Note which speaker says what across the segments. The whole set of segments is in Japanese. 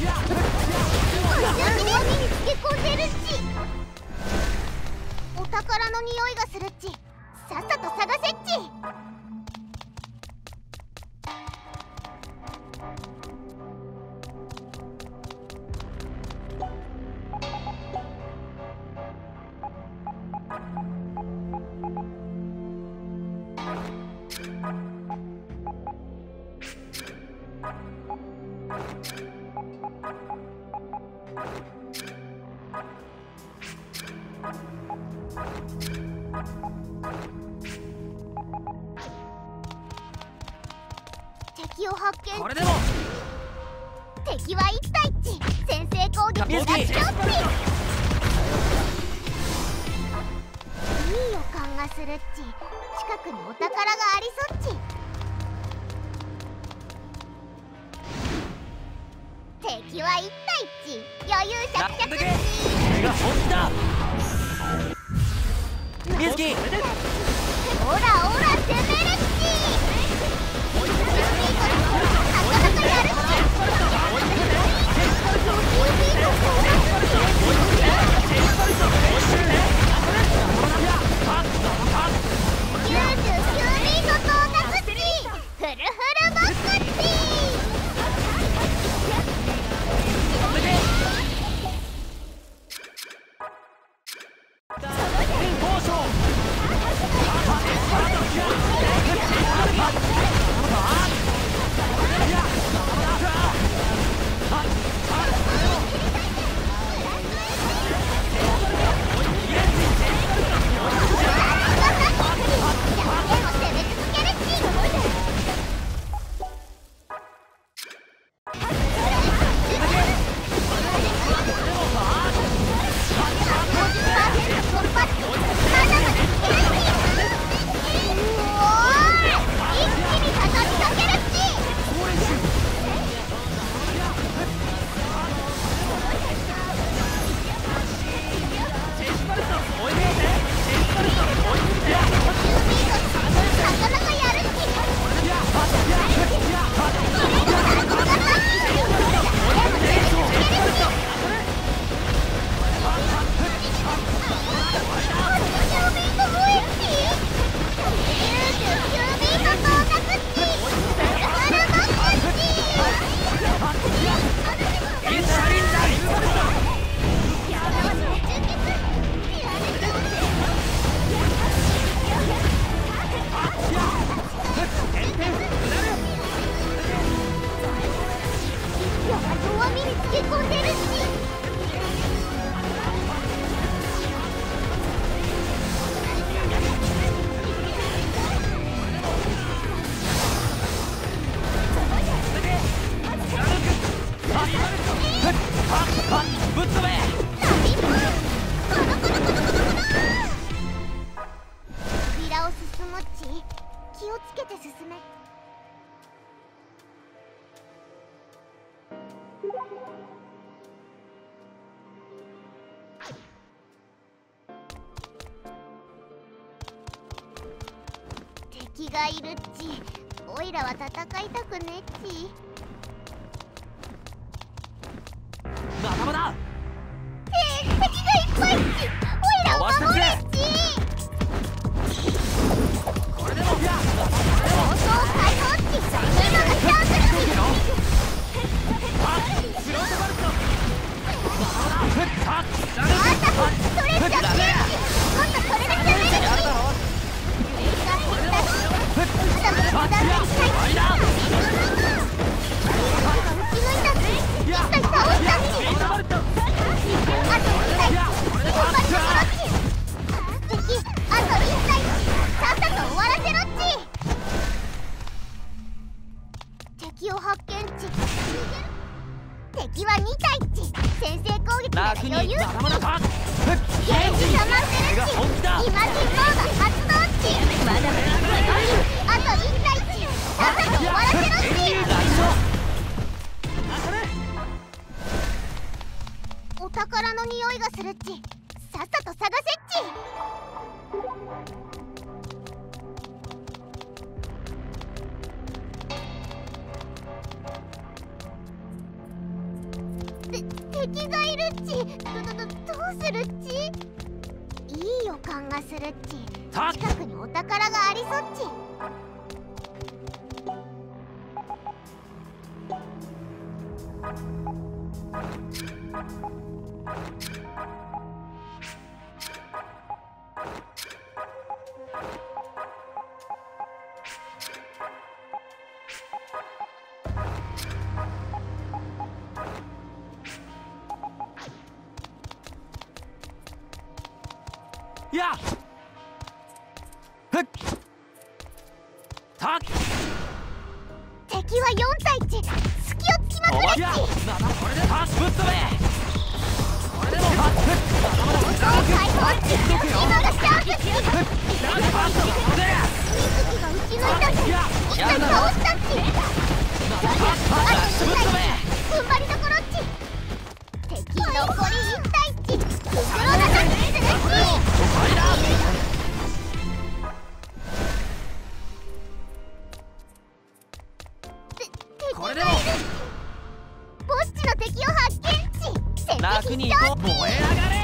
Speaker 1: お宝の匂いがするっち。さっさと探せっち。敵を発見。
Speaker 2: これでも。
Speaker 1: 敵は1体っち先制攻撃がっちゃっちいい予感がするっち。近くにお宝がありそっち敵は1体っち余裕しゃくしゃく
Speaker 2: が本気だ。
Speaker 1: オラオラ攻めるっちは戦いたくねっち。
Speaker 2: 仲間だ。
Speaker 1: えー、敵がいっぱいっち。オイラを守れっち。
Speaker 2: これでも
Speaker 1: 放送解放っちするっち。さっさと探せっち。敵がいるっち。どどどうするっち？いい予感がするっち。近くにお宝がありそ
Speaker 2: うた
Speaker 1: 敵は4対1隙をつきまくれっち
Speaker 2: やななこれでたぶっ飛べ。これでもた。ふっ
Speaker 1: そう。解放っち今がチャ
Speaker 2: なんでパスだこれ
Speaker 1: 水木が撃ち抜いた一体倒したっちあと2対1踏ん張りどころっち敵残り1対1袋ださっちするち戦
Speaker 2: 楽に
Speaker 1: 敵しちゃうっち
Speaker 2: 行こう燃え上がれ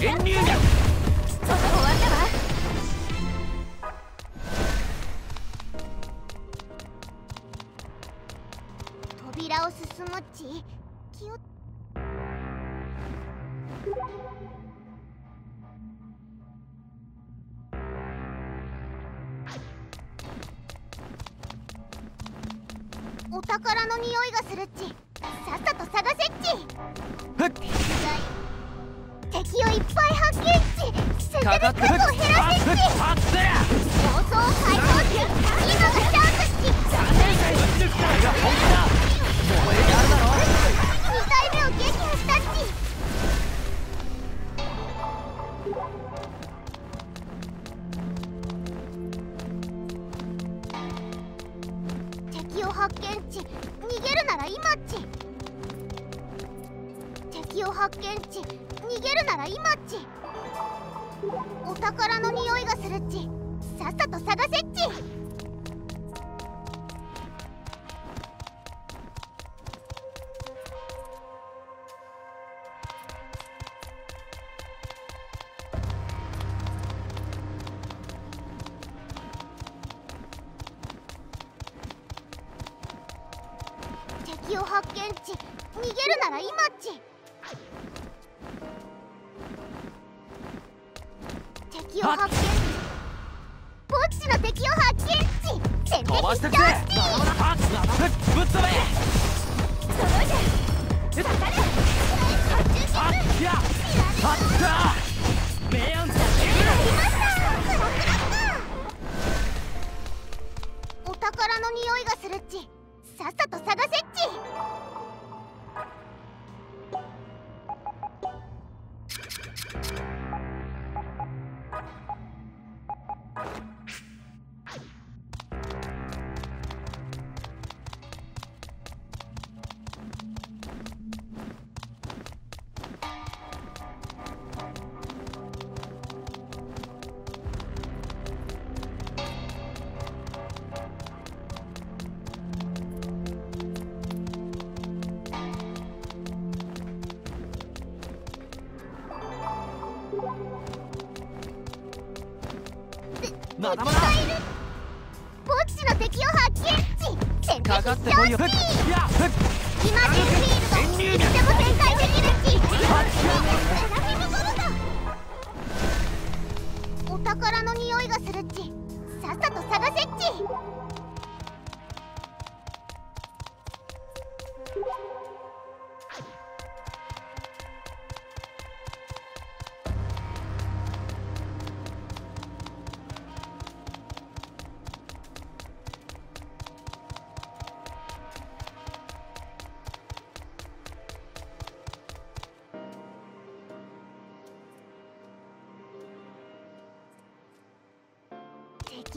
Speaker 2: 源流脈
Speaker 1: 終わったわ扉を進むっち気をお宝の匂いがするっちっ。敵をいっぱい発見っち先手で
Speaker 2: かかって
Speaker 1: 数を減らせっち
Speaker 2: パッツや
Speaker 1: 放送解放っち今がチャンスっち
Speaker 2: これが本気だ燃え上がるだろ
Speaker 1: 2体目を撃破した発見っ発見っち逃げるなら今っちお宝の匂いがするっちさっさと探せっち。を発見っち逃げるなら今
Speaker 2: ぶっ飛べまだまだ。
Speaker 1: ぼっちの敵を発見。っち先手
Speaker 2: かかってこいよ。
Speaker 1: イマジンフィールドい。つでも展開できるっち選び残るだお宝の匂いがするっち。さっさと探せっち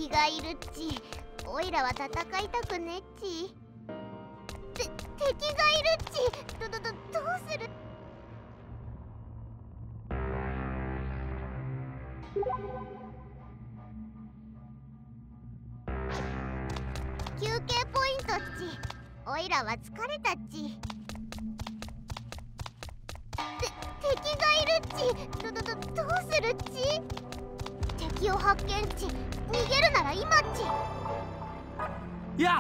Speaker 1: がいるっち。おいらは戦いたくねっち。て敵がいるっち。どどどどうする？休憩ポイントっち。おいらは疲れたっち。て敵がいるっち。どどどどうするっち？敵を発見っち逃げるなら今っち。
Speaker 2: や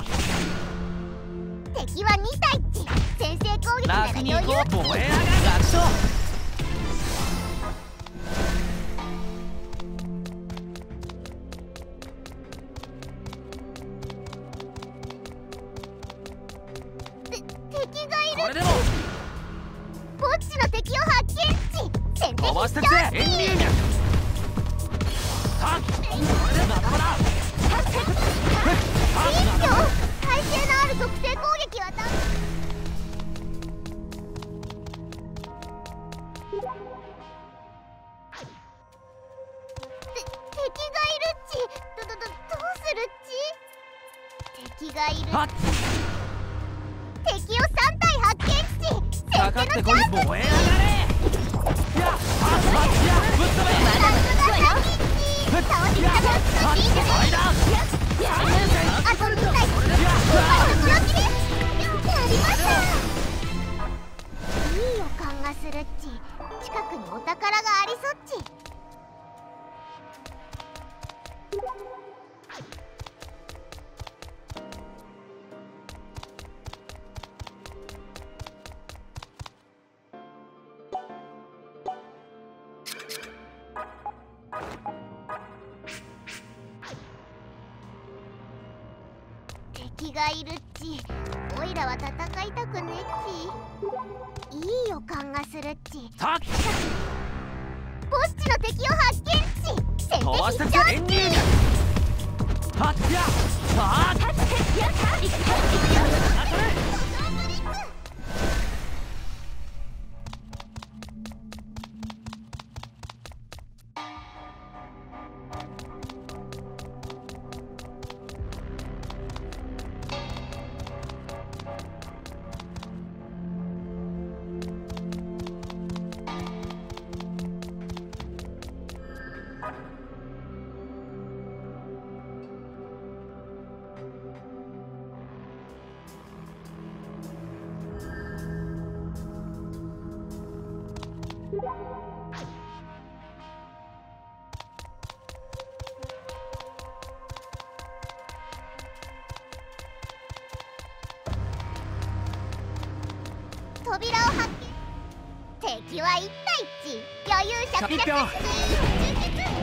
Speaker 1: 敵は2体っち。先制攻撃なら余裕。っ
Speaker 2: 楽に行こう
Speaker 1: ち
Speaker 2: 燃え上がる楽勝
Speaker 1: て敵を発見先手
Speaker 2: 飛ばしてく
Speaker 1: 必勝
Speaker 2: ぜ遠入脈
Speaker 1: 耐性のある属性攻撃はダメて敵がいるっち。どどどどうするっち？敵がいる。
Speaker 2: はっ。
Speaker 1: 敵を3体発見っち先
Speaker 2: かかってこい
Speaker 1: 手のチャンス
Speaker 2: 燃え上がれやはっ
Speaker 1: してきたチャンスのシーンじゃな。い
Speaker 2: 間三年
Speaker 1: あと2体
Speaker 2: これでや
Speaker 1: スーパーの強気ですやりましたいい予感がするっち。近くにお宝がありそっち。感がするっち。
Speaker 2: はっ
Speaker 1: ボッチの敵を発見っち。先
Speaker 2: 飛ばしてくぜ
Speaker 1: 手必勝
Speaker 2: 遠入脈はっや。はっ
Speaker 1: 扉を発見敵は一対一余裕しゃくしゃく
Speaker 2: 一票